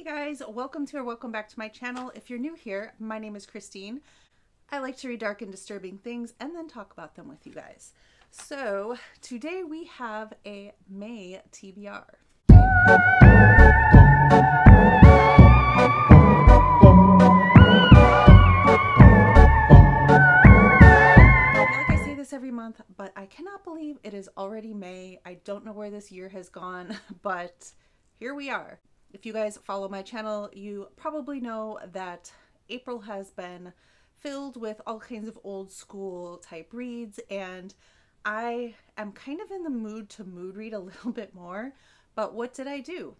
Hey guys, welcome to or welcome back to my channel. If you're new here, my name is Christine. I like to read dark and disturbing things and then talk about them with you guys. So today we have a May TBR. Like I say this every month, but I cannot believe it is already May. I don't know where this year has gone, but here we are. If you guys follow my channel, you probably know that April has been filled with all kinds of old school type reads, and I am kind of in the mood to mood read a little bit more. But what did I do?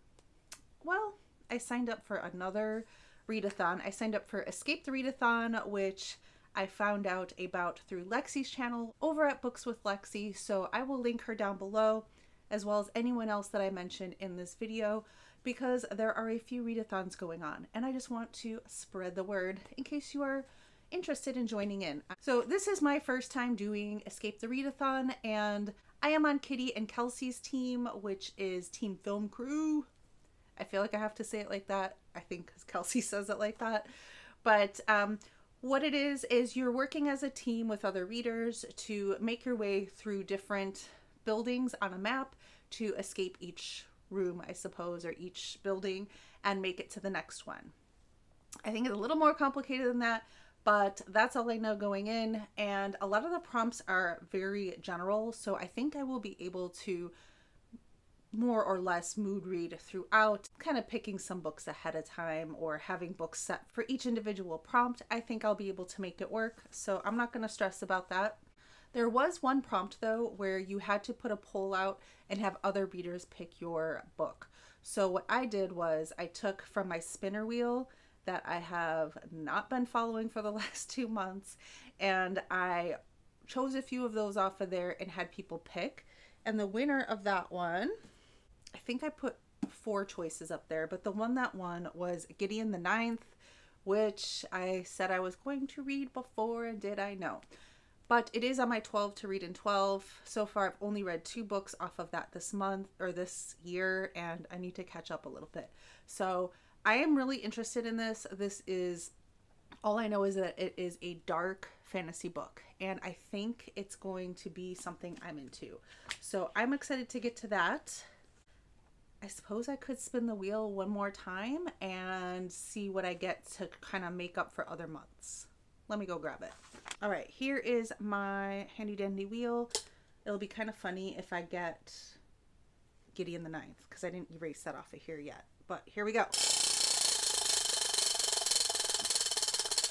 Well, I signed up for another readathon. I signed up for Escape the Readathon, which I found out about through Lexi's channel over at Books with Lexi. So I will link her down below, as well as anyone else that I mentioned in this video because there are a few readathons going on and I just want to spread the word in case you are interested in joining in. So this is my first time doing Escape the Readathon and I am on Kitty and Kelsey's team, which is Team Film Crew. I feel like I have to say it like that. I think because Kelsey says it like that. But um, what it is, is you're working as a team with other readers to make your way through different buildings on a map to escape each room, I suppose, or each building and make it to the next one. I think it's a little more complicated than that, but that's all I know going in. And a lot of the prompts are very general, so I think I will be able to more or less mood read throughout, kind of picking some books ahead of time or having books set for each individual prompt. I think I'll be able to make it work, so I'm not going to stress about that. There was one prompt though where you had to put a poll out and have other readers pick your book. So what I did was I took from my spinner wheel that I have not been following for the last two months and I chose a few of those off of there and had people pick. And the winner of that one, I think I put four choices up there, but the one that won was Gideon the Ninth, which I said I was going to read before, and did I know? But it is on my 12 to read in 12 so far i've only read two books off of that this month or this year and i need to catch up a little bit. So i am really interested in this. This is all i know is that it is a dark fantasy book and i think it's going to be something i'm into. So i'm excited to get to that. I suppose I could spin the wheel one more time and see what I get to kind of make up for other months. Let me go grab it. All right, here is my handy dandy wheel. It'll be kind of funny if I get Gideon the Ninth because I didn't erase that off of here yet. But here we go.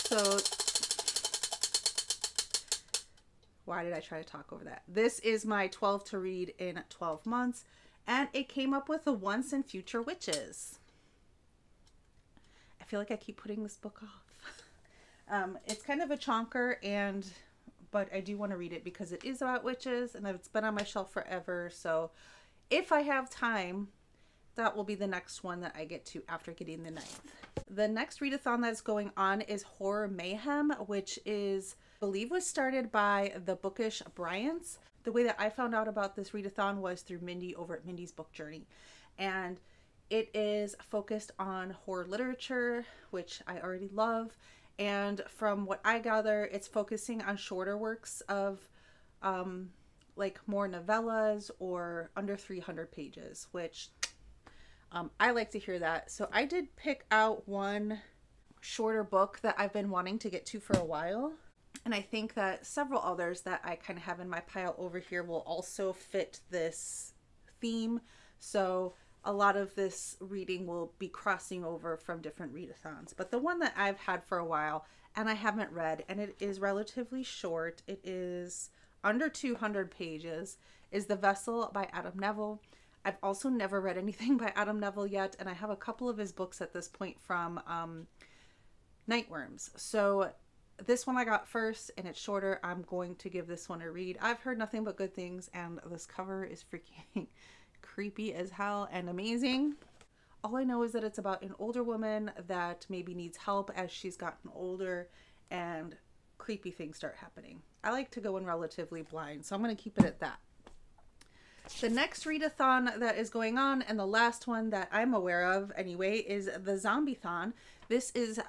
So, why did I try to talk over that? This is my 12 to read in 12 months, and it came up with the Once and Future Witches. I feel like I keep putting this book off. Um, it's kind of a chonker, and but I do want to read it because it is about witches, and it's been on my shelf forever. So if I have time, that will be the next one that I get to after Gideon the Ninth. The next readathon that's going on is Horror Mayhem, which is I believe was started by the Bookish Bryants. The way that I found out about this readathon was through Mindy over at Mindy's Book Journey. And it is focused on horror literature, which I already love and from what I gather, it's focusing on shorter works of um, like more novellas or under 300 pages, which um, I like to hear that. So I did pick out one shorter book that I've been wanting to get to for a while. And I think that several others that I kind of have in my pile over here will also fit this theme. So a lot of this reading will be crossing over from different readathons. But the one that I've had for a while and I haven't read, and it is relatively short, it is under 200 pages, is The Vessel by Adam Nevill. I've also never read anything by Adam Nevill yet, and I have a couple of his books at this point from um, Nightworms. So this one I got first, and it's shorter. I'm going to give this one a read. I've heard nothing but good things, and this cover is freaking creepy as hell and amazing. All I know is that it's about an older woman that maybe needs help as she's gotten older and creepy things start happening. I like to go in relatively blind, so I'm going to keep it at that. The next readathon that is going on, and the last one that I'm aware of anyway, is the Zombie-thon. This is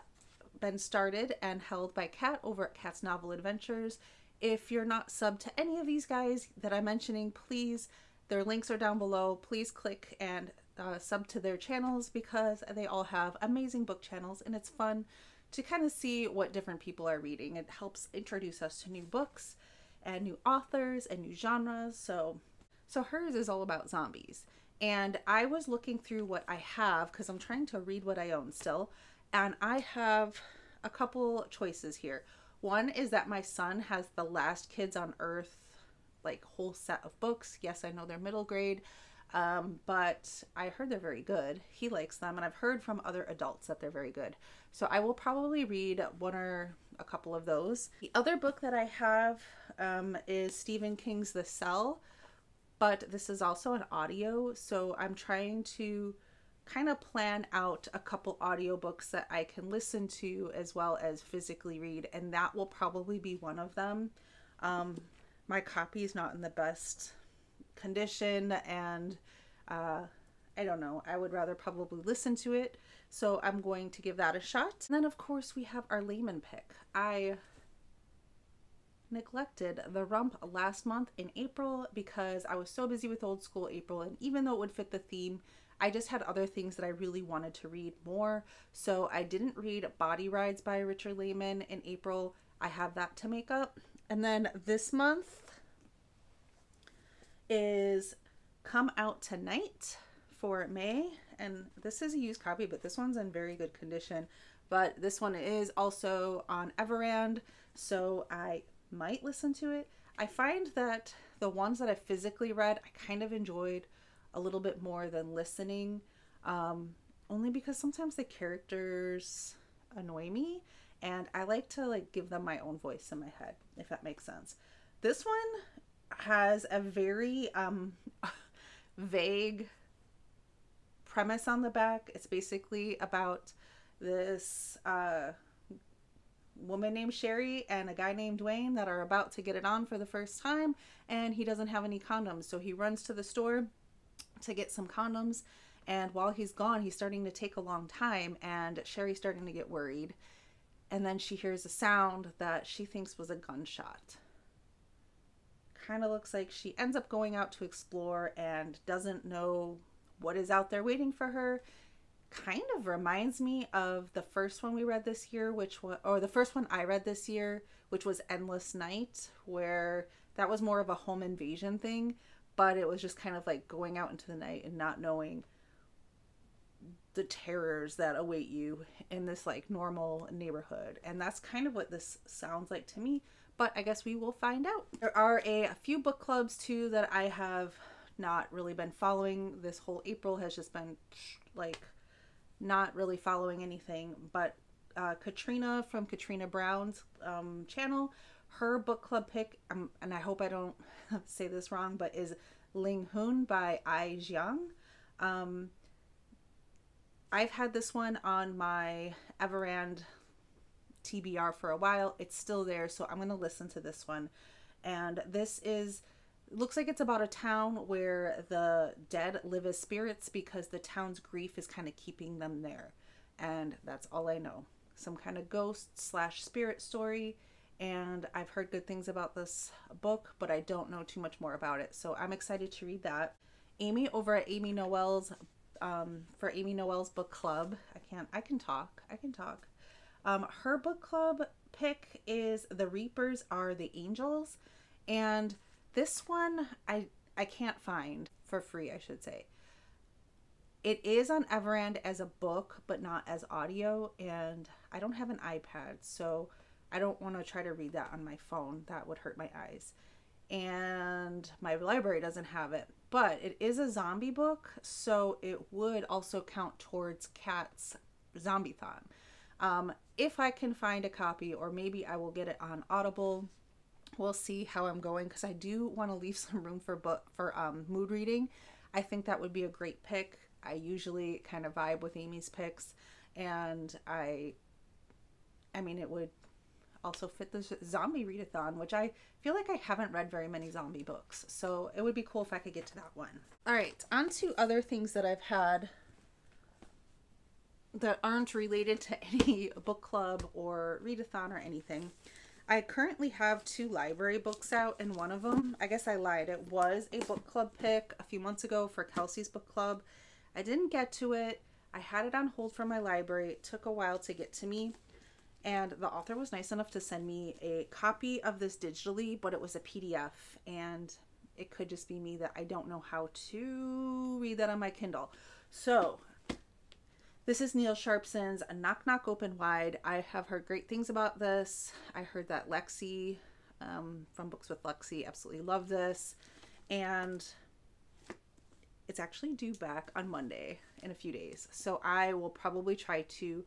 been started and held by Kat over at Kat's Novel Adventures. If you're not sub to any of these guys that I'm mentioning, please, their links are down below. Please click and uh, sub to their channels because they all have amazing book channels and it's fun to kind of see what different people are reading. It helps introduce us to new books and new authors and new genres. So, so hers is all about zombies. And I was looking through what I have because I'm trying to read what I own still. And I have a couple choices here. One is that my son has the Last Kids on Earth like whole set of books. Yes, I know they're middle grade, um, but I heard they're very good. He likes them, and I've heard from other adults that they're very good. So I will probably read one or a couple of those. The other book that I have um, is Stephen King's The Cell, but this is also an audio, so I'm trying to kind of plan out a couple audiobooks that I can listen to as well as physically read, and that will probably be one of them. Um, my copy is not in the best condition and uh, I don't know. I would rather probably listen to it. So I'm going to give that a shot. And then, of course, we have our Laymon pick. I neglected the rump last month in April because I was so busy with old school April. And even though it would fit the theme, I just had other things that I really wanted to read more. So I didn't read Body Rides by Richard Laymon in April. I have that to make up. And then this month, is Come Out Tonight for May. And this is a used copy, but this one's in very good condition. But this one is also on Everand, so I might listen to it. I find that the ones that I physically read, I kind of enjoyed a little bit more than listening, um, only because sometimes the characters annoy me, and I like to like give them my own voice in my head, if that makes sense. This one has a very um, vague premise on the back. It's basically about this uh, woman named Sherry and a guy named Dwayne that are about to get it on for the first time, and he doesn't have any condoms. So he runs to the store to get some condoms. And while he's gone, he's starting to take a long time, and Sherry's starting to get worried. And then she hears a sound that she thinks was a gunshot kind of looks like she ends up going out to explore and doesn't know what is out there waiting for her. Kind of reminds me of the first one we read this year, which was, or the first one I read this year, which was Endless Night, where that was more of a home invasion thing, but it was just kind of like going out into the night and not knowing the terrors that await you in this like normal neighborhood. And that's kind of what this sounds like to me but I guess we will find out. There are a, a few book clubs too that I have not really been following. This whole April has just been like not really following anything. But uh, Katrina from Katrina Brown's um, channel, her book club pick, um, and I hope I don't say this wrong, but is Linghun by Ai Jiang. Um, I've had this one on my Everand TBR for a while. It's still there, so I'm going to listen to this one. And this is looks like it's about a town where the dead live as spirits because the town's grief is kind of keeping them there. And that's all I know. Some kind of ghost slash spirit story. And I've heard good things about this book, but I don't know too much more about it. So I'm excited to read that. Amy over at Amy Noelle's um, for Amy Noelle's book club. I can't. I can talk. I can talk. Um, her book club pick is The Reapers Are the Angels. And this one I I can't find for free, I should say. It is on Everand as a book, but not as audio, and I don't have an iPad, so I don't want to try to read that on my phone. That would hurt my eyes. And my library doesn't have it, but it is a zombie book, so it would also count towards Kat's Zombie-thon. Um, if I can find a copy, or maybe I will get it on Audible. We'll see how I'm going because I do want to leave some room for book for um, mood reading. I think that would be a great pick. I usually kind of vibe with Amy's picks, and I, I mean, it would also fit this zombie readathon, which I feel like I haven't read very many zombie books. So it would be cool if I could get to that one. All right, on to other things that I've had that aren't related to any book club or readathon or anything. I currently have two library books out, and one of them, I guess I lied, it was a book club pick a few months ago for Kelsey's book club. I didn't get to it. I had it on hold from my library. It took a while to get to me. And the author was nice enough to send me a copy of this digitally, but it was a PDF. And it could just be me that I don't know how to read that on my Kindle. So this is Neil Sharpson's Knock Knock Open Wide. I have heard great things about this. I heard that Lexi um, from Books with Lexi absolutely loved this. And it's actually due back on Monday in a few days. So I will probably try to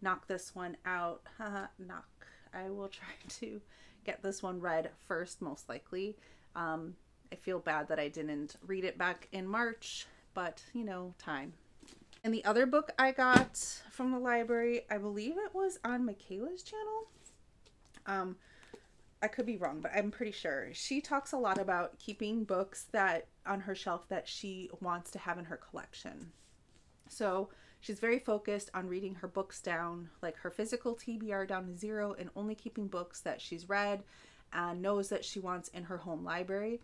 knock this one out. knock. I will try to get this one read first, most likely. Um, I feel bad that I didn't read it back in March, but you know, time. And the other book I got from the library, I believe it was on Mikala's channel. Um, I could be wrong, but I'm pretty sure. She talks a lot about keeping books that on her shelf that she wants to have in her collection. So she's very focused on reading her books down, like her physical TBR down to zero, and only keeping books that she's read and knows that she wants in her home library.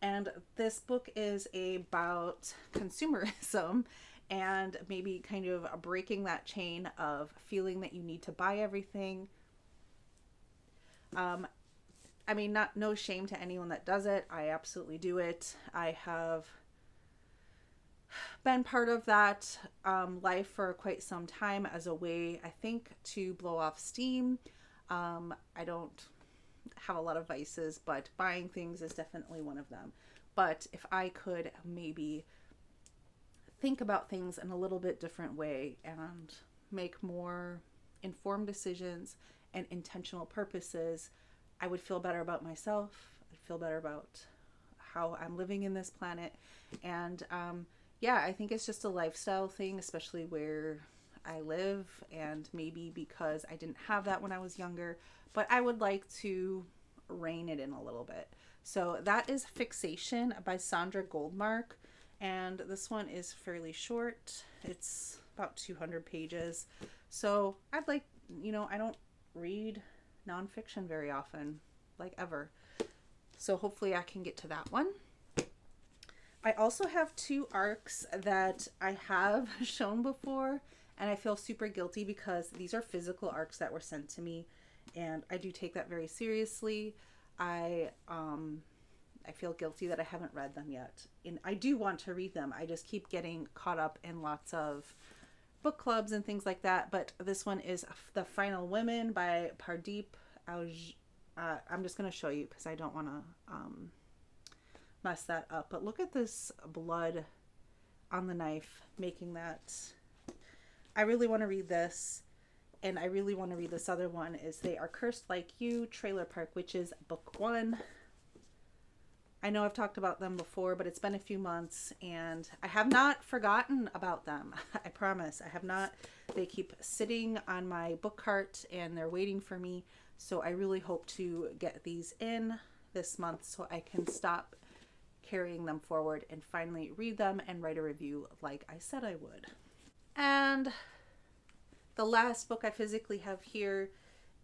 And this book is about consumerism and maybe kind of breaking that chain of feeling that you need to buy everything. Um, I mean, not no shame to anyone that does it. I absolutely do it. I have been part of that um, life for quite some time as a way, I think, to blow off steam. Um, I don't have a lot of vices, but buying things is definitely one of them. But if I could maybe think about things in a little bit different way and make more informed decisions and intentional purposes, I would feel better about myself. I'd feel better about how I'm living in this planet. And um, yeah, I think it's just a lifestyle thing, especially where I live, and maybe because I didn't have that when I was younger, but I would like to rein it in a little bit. So that is Fixation by Sandra Goldmark and this one is fairly short. It's about 200 pages. So I'd like, you know, I don't read nonfiction very often, like ever. So hopefully I can get to that one. I also have two arcs that I have shown before, and I feel super guilty because these are physical arcs that were sent to me, and I do take that very seriously. I um, I feel guilty that I haven't read them yet. And I do want to read them. I just keep getting caught up in lots of book clubs and things like that. But this one is The Final Women by Pardeep Auj. Uh, I'm just going to show you because I don't want to um, mess that up. But look at this blood on the knife making that. I really want to read this. And I really want to read this other one is They Are Cursed Like You, Trailer Park Witches, Book One. I know I've talked about them before, but it's been a few months and I have not forgotten about them. I promise. I have not. They keep sitting on my book cart and they're waiting for me. So I really hope to get these in this month so I can stop carrying them forward and finally read them and write a review like I said I would. And the last book I physically have here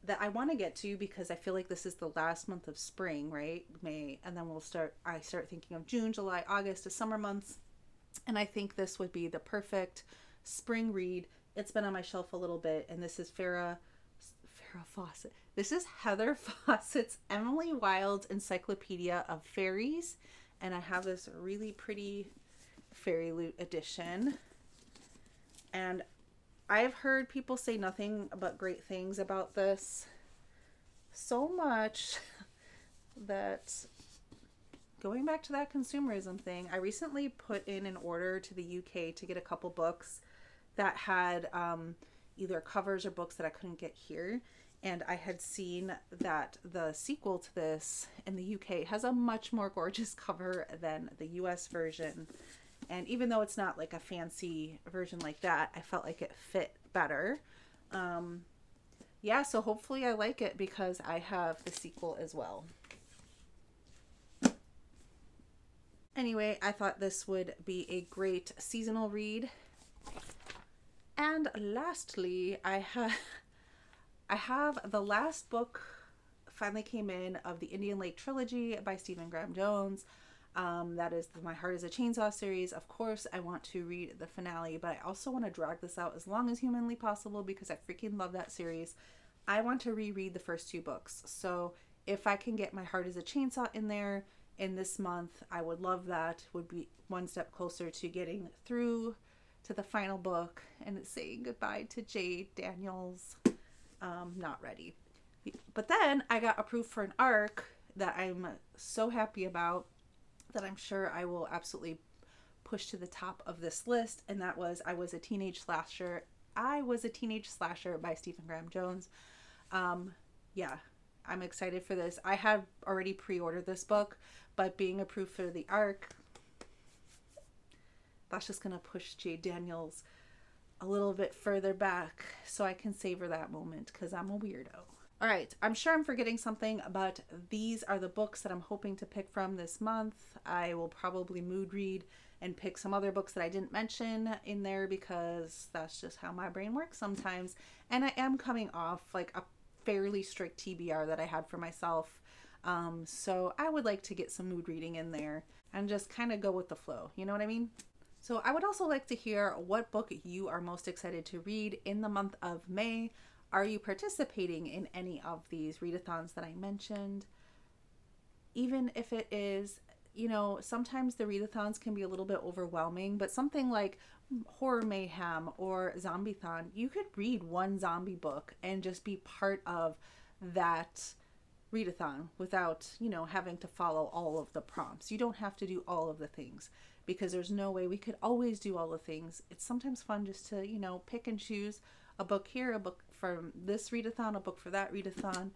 that I want to get to because I feel like this is the last month of spring, right? May, and then we'll start. I start thinking of June, July, August, the summer months, and I think this would be the perfect spring read. It's been on my shelf a little bit, and this is Farrah Farrah Fawcett. This is Heather Fawcett's Emily Wilde Encyclopedia of Fairies, and I have this really pretty FairyLoot edition. And I've heard people say nothing but great things about this. So much that going back to that consumerism thing, I recently put in an order to the UK to get a couple books that had um, either covers or books that I couldn't get here. And I had seen that the sequel to this in the UK has a much more gorgeous cover than the US version. And even though it's not like a fancy version like that, I felt like it fit better. Um, yeah, so hopefully I like it because I have the sequel as well. Anyway, I thought this would be a great seasonal read. And lastly, I have I have the last book finally came in of the Indian Lake trilogy by Stephen Graham Jones. Um, that is My Heart is a Chainsaw series. Of course, I want to read the finale, but I also want to drag this out as long as humanly possible because I freaking love that series. I want to reread the first two books. So if I can get My Heart is a Chainsaw in there in this month, I would love that. Would be one step closer to getting through to the final book and saying goodbye to Jade Daniels. Um, not ready. But then I got approved for an arc that I'm so happy about that I'm sure I will absolutely push to the top of this list, and that was I Was a Teenage Slasher. I Was a Teenage Slasher by Stephen Graham Jones. Um, yeah, I'm excited for this. I had already pre ordered this book, but being approved for the arc, that's just going to push Jade Daniels a little bit further back so I can savor that moment because I'm a weirdo. All right, I'm sure I'm forgetting something, but these are the books that I'm hoping to pick from this month. I will probably mood read and pick some other books that I didn't mention in there because that's just how my brain works sometimes. And I am coming off like a fairly strict TBR that I had for myself. Um, so I would like to get some mood reading in there and just kind of go with the flow. You know what I mean? So I would also like to hear what book you are most excited to read in the month of May. Are you participating in any of these readathons that I mentioned? Even if it is, you know, sometimes the readathons can be a little bit overwhelming, but something like Horror Mayhem or Zombiethon, you could read one zombie book and just be part of that readathon without, you know, having to follow all of the prompts. You don't have to do all of the things because there's no way we could always do all the things. It's sometimes fun just to, you know, pick and choose a book here, a book from this readathon, a book for that readathon,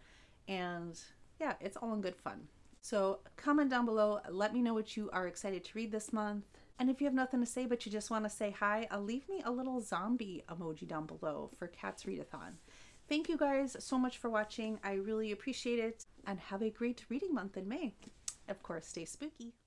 and yeah, it's all in good fun. So comment down below, let me know what you are excited to read this month. And if you have nothing to say but you just want to say hi, uh, leave me a little zombie emoji down below for Kat's Readathon. Thank you guys so much for watching. I really appreciate it. And have a great reading month in May. Of course, stay spooky.